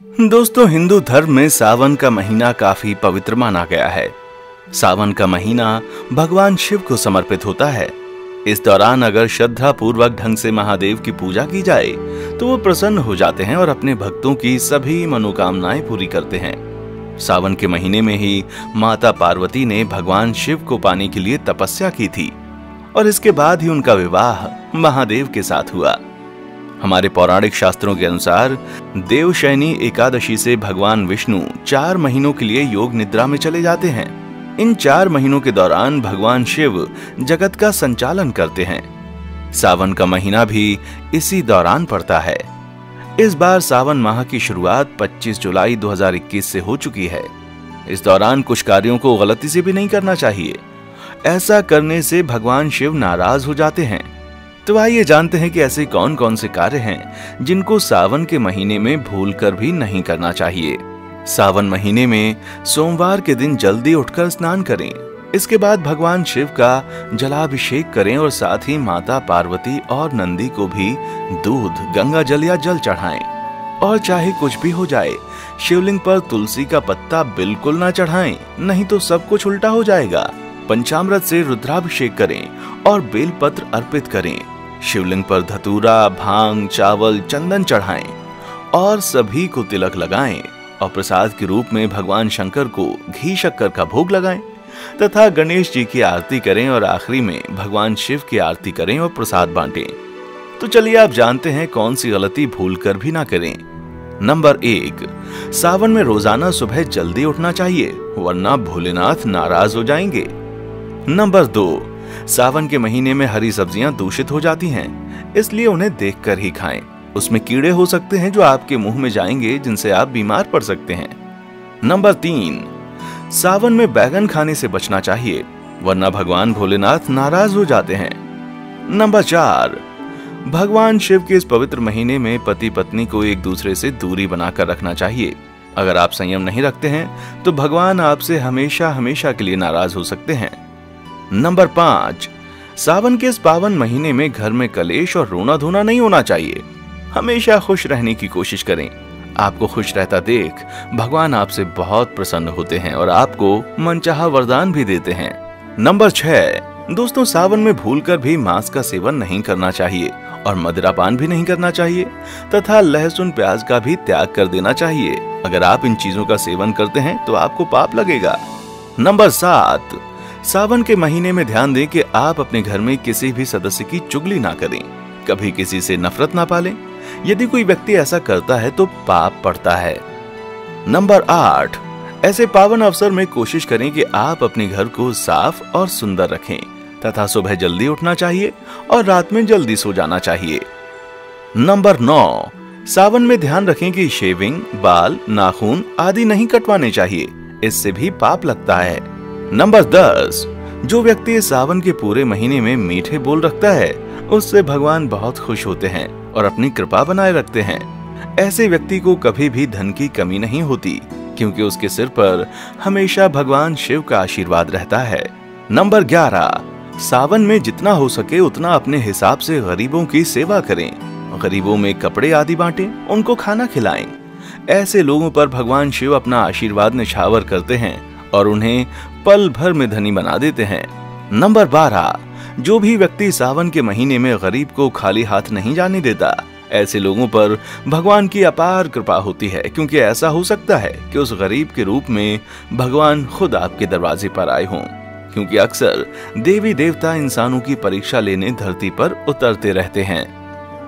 दोस्तों, हिंदू धर्म में सावन का महीना काफ़ी पवित्र माना गया है। सावन का महीना भगवान शिव को समर्पित होता है। इस दौरान अगर श्रद्धा पूर्वक ढंग से महादेव की पूजा की जाए तो वो प्रसन्न हो जाते हैं और अपने भक्तों की सभी मनोकामनाएँ पूरी करते हैं। सावन के महीने में ही माता पार्वती ने भगवान शिव को पाने के लिए तपस्या की थी और इसके बाद ही उनका विवाह महादेव के साथ हुआ। हमारे पौराणिक शास्त्रों के अनुसार देवशैनी एकादशी से भगवान विष्णु चार महीनों के लिए योग निद्रा में चले जाते हैं। इन चार महीनों के दौरान भगवान शिव जगत का संचालन करते हैं। सावन का महीना भी इसी दौरान पड़ता है। इस बार सावन माह की शुरुआत 25 जुलाई 2021 से हो चुकी है। इस दौरान कुछ कार्यों को गलती से भी नहीं करना चाहिए। ऐसा करने से भगवान शिव नाराज़ हो जाते हैं। तो आइए जानते हैं कि ऐसे कौन कौन से कार्य हैं, जिनको सावन के महीने में भूल कर भी नहीं करना चाहिए। सावन महीने में सोमवार के दिन जल्दी उठकर स्नान करें। इसके बाद भगवान शिव का जलाभिषेक करें और साथ ही माता पार्वती और नंदी को भी दूध, गंगा जल या जल चढ़ाएँ। और चाहे कुछ भी हो जाए, शिवलिंग पर तुलसी का पत्ता बिल्कुल ना चढ़ाएँ, नहीं तो सब कुछ उल्टा हो जाएगा। पंचामृत से रुद्राभिषेक करें और बेलपत्र अर्पित करें। शिवलिंग पर धतूरा, भाँग, चावल, चंदन चढ़ाएँ और सभी को तिलक लगाएँ और प्रसाद के रूप में भगवान शंकर को घी शक्कर का भोग लगाएँ तथा गणेश जी की आरती करें और आखिरी में भगवान शिव की आरती करें और प्रसाद बांटें। तो चलिए आप जानते हैं कौन सी गलती भूल कर भी ना करें। नंबर एक, सावन में रोज़ाना सुबह जल्दी उठना चाहिए, वरना भोलेनाथ नाराज़ हो जाएँगे। नंबर दो सावन के महीने में हरी सब्ज़ियाँ दूषित हो जाती हैं, इसलिए उन्हें देखकर ही खाएँ। उसमें कीड़े हो सकते हैं जो आपके मुँह में जाएँगे, जिनसे आप बीमार पड़ सकते हैं। नंबर तीन, सावन में बैगन खाने से बचना चाहिए, वरना भगवान भोलेनाथ नाराज़ हो जाते हैं। नंबर चार, भगवान शिव के इस पवित्र महीने में पति पत्नी को एक दूसरे से दूरी बनाकर रखना चाहिए। अगर आप संयम नहीं रखते हैं तो भगवान आपसे हमेशा हमेशा के लिए नाराज़ हो सकते हैं। नंबर पाँच, सावन के इस पावन महीने में घर में कलेश और रोना धोना नहीं होना चाहिए। हमेशा खुश रहने की कोशिश करें। आपको खुश रहता देख भगवान आपसे बहुत प्रसन्न होते हैं और आपको मनचाहा वरदान भी देते हैं। नंबर छह, दोस्तों सावन में भूलकर भी मांस का सेवन नहीं करना चाहिए और मदिरापान भी नहीं करना चाहिए तथा लहसुन प्याज का भी त्याग कर देना चाहिए। अगर आप इन चीज़ों का सेवन करते हैं तो आपको पाप लगेगा। नंबर सात सावन के महीने में ध्यान दें कि आप अपने घर में किसी भी सदस्य की चुगली ना करें। कभी किसी से नफरत ना पालें। यदि कोई व्यक्ति ऐसा करता है तो पाप पड़ता है। नंबर आठ, ऐसे पावन अवसर में कोशिश करें कि आप अपने घर को साफ़ और सुंदर रखें। तथा सुबह जल्दी उठना चाहिए और रात में जल्दी सो जाना चाहिए। नंबर नौ, सावन में ध्यान रखें कि शेविंग, बाल, नाखून आदि नहीं कटवाने चाहिए। इससे भी पाप लगता है। नंबर दस, जो व्यक्ति सावन के पूरे महीने में मीठे बोल रखता है, उससे भगवान बहुत खुश होते हैं और अपनी कृपा बनाए रखते हैं। ऐसे व्यक्ति को कभी भी धन की कमी नहीं होती, क्योंकि उसके सिर पर हमेशा भगवान शिव का आशीर्वाद रहता है। नंबर ग्यारह, सावन में जितना हो सके उतना अपने हिसाब से गरीबों की सेवा करें। गरीबों में कपड़े आदि बांटें, उनको खाना खिलाएँ। ऐसे लोगों पर भगवान शिव अपना आशीर्वाद निछावर करते हैं। और उन्हें पल भर में धनी बना देते हैं। नंबर बारह, जो भी व्यक्ति सावन के महीने में गरीब को खाली हाथ नहीं जाने देता, ऐसे लोगों पर भगवान की अपार कृपा होती है, क्योंकि ऐसा हो सकता है कि उस गरीब के रूप में भगवान खुद आपके दरवाजे पर आए हों, क्योंकि अक्सर देवी देवता इंसानों की परीक्षा लेने धरती पर उतरते रहते हैं।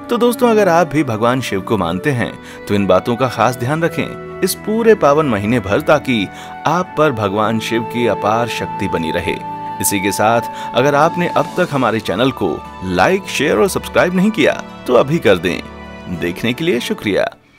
तो दोस्तों, अगर आप भी भगवान शिव को मानते हैं तो इन बातों का खास ध्यान रखें। इस पूरे पावन महीने भर ताकि आप पर भगवान शिव की अपार शक्ति बनी रहे। इसी के साथ, अगर आपने अब तक हमारे चैनल को लाइक, शेयर और सब्सक्राइब नहीं किया तो अभी कर दें। देखने के लिए शुक्रिया।